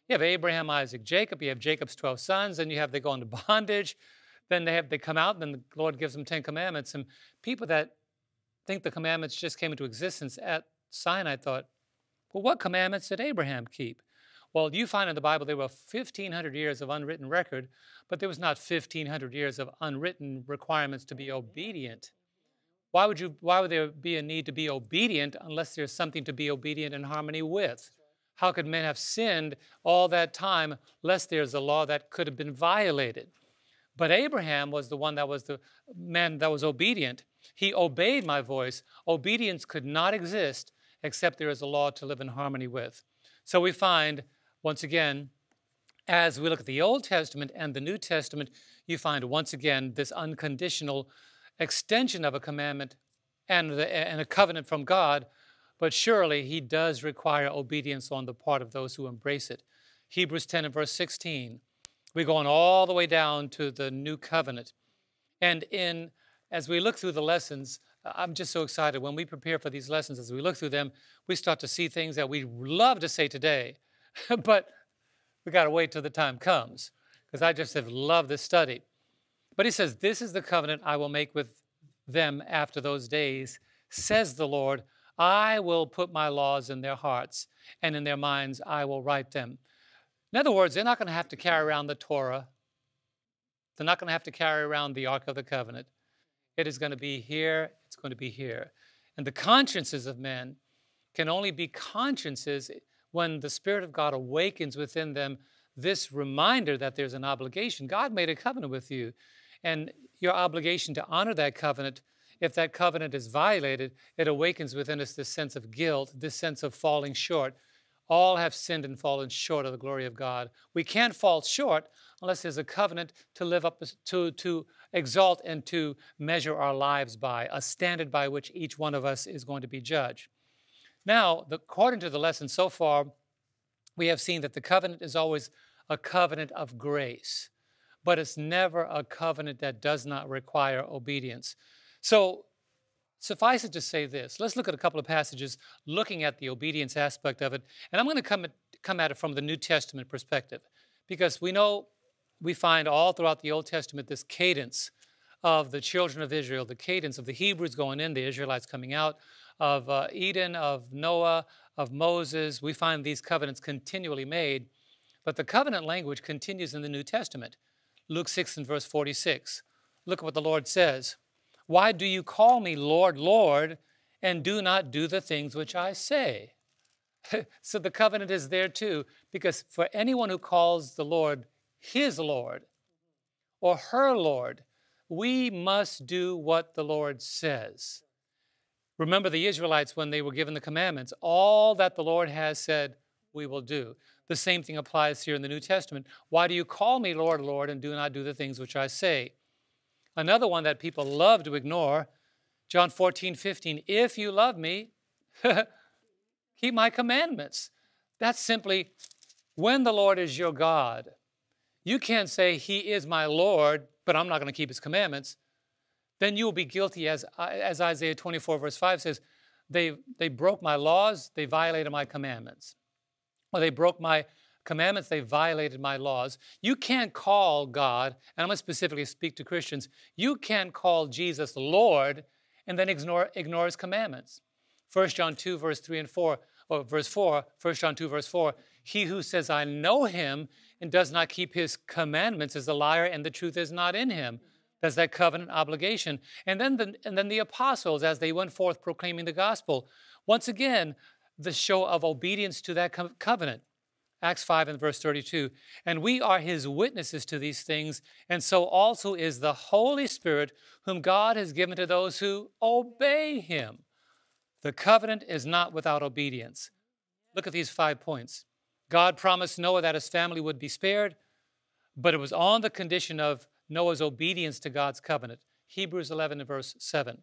You have Abraham, Isaac, Jacob. You have Jacob's 12 sons. Then you have they go into bondage. Then they have they come out. Then the Lord gives them 10 commandments. And people that think the commandments just came into existence at Sinai thought, well, what commandments did Abraham keep? Well, you find in the Bible there were 1,500 years of unwritten record, but there was not 1,500 years of unwritten requirements to be obedient. Why would, you, why would there be a need to be obedient unless there's something to be obedient in harmony with? How could men have sinned all that time lest there's a law that could have been violated? But Abraham was the one that was the man that was obedient. He obeyed my voice. Obedience could not exist except there is a law to live in harmony with. So we find once again, as we look at the Old Testament and the New Testament, you find once again this unconditional extension of a commandment and, the, and a covenant from God, but surely He does require obedience on the part of those who embrace it. Hebrews 10 and verse 16. We're going all the way down to the new covenant. And in as we look through the lessons, I'm just so excited. When we prepare for these lessons, as we look through them, we start to see things that we love to say today, but we got to wait till the time comes because I just have loved this study. But he says, This is the covenant I will make with them after those days, says the Lord. I will put my laws in their hearts, and in their minds I will write them. In other words, they're not going to have to carry around the Torah. They're not going to have to carry around the Ark of the Covenant. It is going to be here, it's going to be here. And the consciences of men can only be consciences when the Spirit of God awakens within them this reminder that there's an obligation. God made a covenant with you, and your obligation to honor that covenant, if that covenant is violated, it awakens within us this sense of guilt, this sense of falling short. All have sinned and fallen short of the glory of God. We can't fall short unless there's a covenant to live up to, to exalt and to measure our lives by, a standard by which each one of us is going to be judged. Now, according to the lesson so far, we have seen that the covenant is always a covenant of grace, but it's never a covenant that does not require obedience. So, suffice it to say this let's look at a couple of passages looking at the obedience aspect of it, and I'm going to come at, come at it from the New Testament perspective, because we know we find all throughout the Old Testament this cadence of the children of Israel, the cadence of the Hebrews going in, the Israelites coming out, of uh, Eden, of Noah, of Moses. We find these covenants continually made. But the covenant language continues in the New Testament. Luke 6 and verse 46. Look at what the Lord says. Why do you call me Lord, Lord, and do not do the things which I say? so the covenant is there too, because for anyone who calls the Lord his Lord or her Lord, we must do what the Lord says. Remember the Israelites when they were given the commandments, all that the Lord has said, we will do. The same thing applies here in the New Testament. Why do you call me Lord, Lord, and do not do the things which I say? Another one that people love to ignore, John 14, 15. If you love me, keep my commandments. That's simply when the Lord is your God. You can't say, He is my Lord, but I'm not going to keep His commandments then you will be guilty, as, as Isaiah 24, verse 5 says, they, they broke my laws, they violated my commandments. Or they broke my commandments, they violated my laws. You can't call God, and I'm going to specifically speak to Christians, you can't call Jesus Lord and then ignore, ignore his commandments. 1 John 2, verse 3 and 4, or verse 4, 1 John 2, verse 4, he who says, I know him and does not keep his commandments is a liar, and the truth is not in him. That's that covenant obligation. And then, the, and then the apostles, as they went forth proclaiming the gospel, once again, the show of obedience to that co- covenant. Acts 5 and verse 32. And we are his witnesses to these things, and so also is the Holy Spirit, whom God has given to those who obey him. The covenant is not without obedience. Look at these five points. God promised Noah that his family would be spared, but it was on the condition of Noah's obedience to God's covenant. Hebrews 11 and verse 7.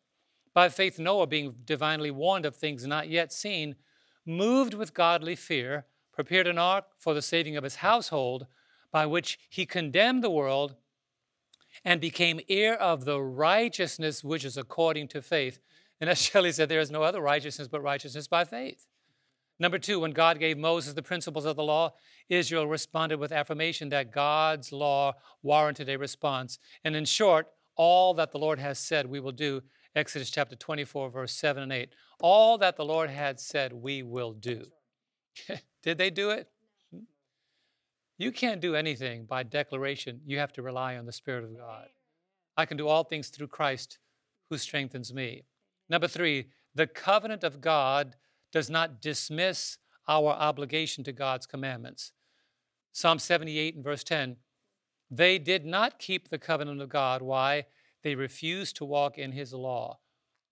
By faith, Noah, being divinely warned of things not yet seen, moved with godly fear, prepared an ark for the saving of his household, by which he condemned the world and became heir of the righteousness which is according to faith. And as Shelley said, there is no other righteousness but righteousness by faith. Number two, when God gave Moses the principles of the law, Israel responded with affirmation that God's law warranted a response. And in short, all that the Lord has said we will do, Exodus chapter 24, verse 7 and 8. All that the Lord had said we will do. Did they do it? You can't do anything by declaration. You have to rely on the Spirit of God. I can do all things through Christ who strengthens me. Number three, the covenant of God does not dismiss our obligation to God's commandments. Psalm 78 and verse 10 They did not keep the covenant of God. Why? They refused to walk in his law.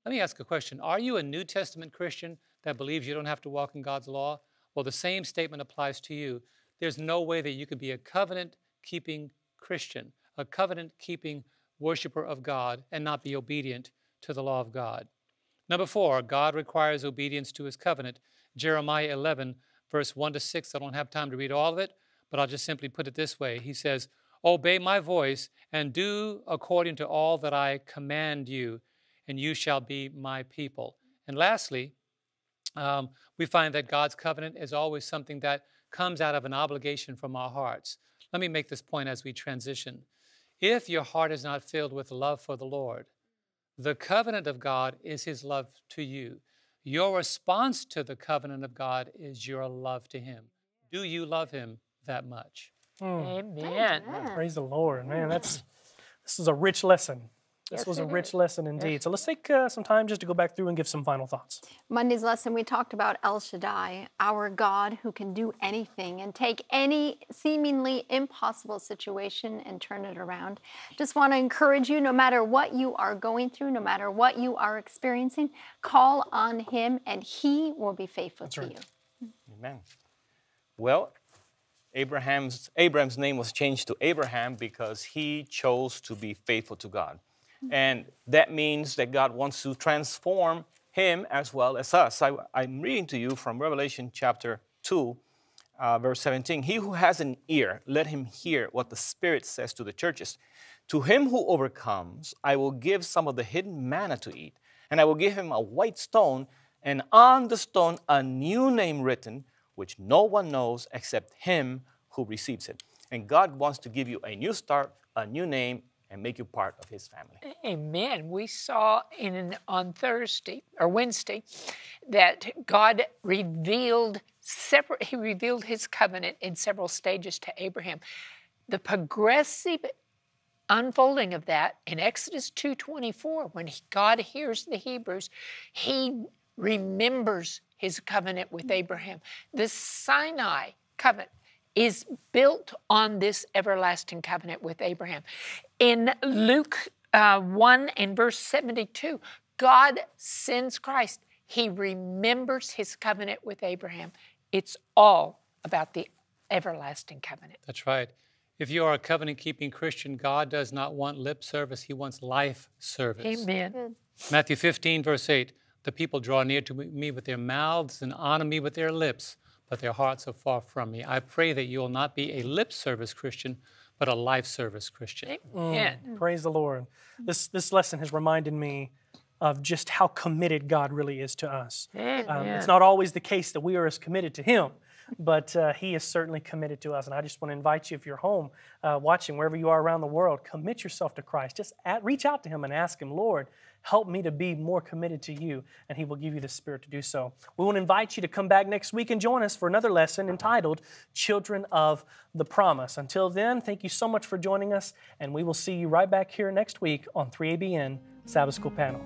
Let me ask a question Are you a New Testament Christian that believes you don't have to walk in God's law? Well, the same statement applies to you. There's no way that you could be a covenant keeping Christian, a covenant keeping worshiper of God, and not be obedient to the law of God. Number four, God requires obedience to his covenant. Jeremiah 11, verse 1 to 6. I don't have time to read all of it, but I'll just simply put it this way. He says, Obey my voice and do according to all that I command you, and you shall be my people. And lastly, um, we find that God's covenant is always something that comes out of an obligation from our hearts. Let me make this point as we transition. If your heart is not filled with love for the Lord, the covenant of God is his love to you. Your response to the covenant of God is your love to him. Do you love him that much? Mm. Amen. Praise the Lord, man. That's this is a rich lesson. This Yes, was a rich lesson indeed. So let's take uh, some time just to go back through and give some final thoughts. Monday's lesson, we talked about El Shaddai, our God who can do anything and take any seemingly impossible situation and turn it around. Just want to encourage you no matter what you are going through, no matter what you are experiencing, call on Him and He will be faithful to right. you. Amen. Well, Abraham's Abraham's name was changed to Abraham because he chose to be faithful to God. And that means that God wants to transform him as well as us. I, am reading to you from Revelation chapter 2, uh, verse 17. He who has an ear, let him hear what the Spirit says to the churches. To him who overcomes, I will give some of the hidden manna to eat, and I will give him a white stone, and on the stone a new name written, which no one knows except him who receives it. And God wants to give you a new start, a new name, and make you part of his family. Amen. We saw in on Thursday or Wednesday that God revealed separate he revealed his covenant in several stages to Abraham. The progressive unfolding of that in Exodus 2:24 when God hears the Hebrews, he remembers his covenant with Abraham. The Sinai covenant is built on this everlasting covenant with Abraham. In Luke uh, 1 and verse 72, God sends Christ. He remembers his covenant with Abraham. It's all about the everlasting covenant. That's right. If you are a covenant keeping Christian, God does not want lip service, He wants life service. Amen. Matthew 15, verse 8 The people draw near to me with their mouths and honor me with their lips, but their hearts are far from me. I pray that you will not be a lip service Christian, but a life service Christian. Amen. Praise the Lord. This this lesson has reminded me of just how committed God really is to us. Um, it's not always the case that we are as committed to Him, but uh, He is certainly committed to us. And I just want to invite you, if you're home uh, watching, wherever you are around the world, commit yourself to Christ. Just at, reach out to Him and ask Him, Lord, help me to be more committed to you, and He will give you the Spirit to do so. We want to invite you to come back next week and join us for another lesson entitled Children of the Promise. Until then, thank you so much for joining us, and we will see you right back here next week on 3ABN Sabbath School Panel.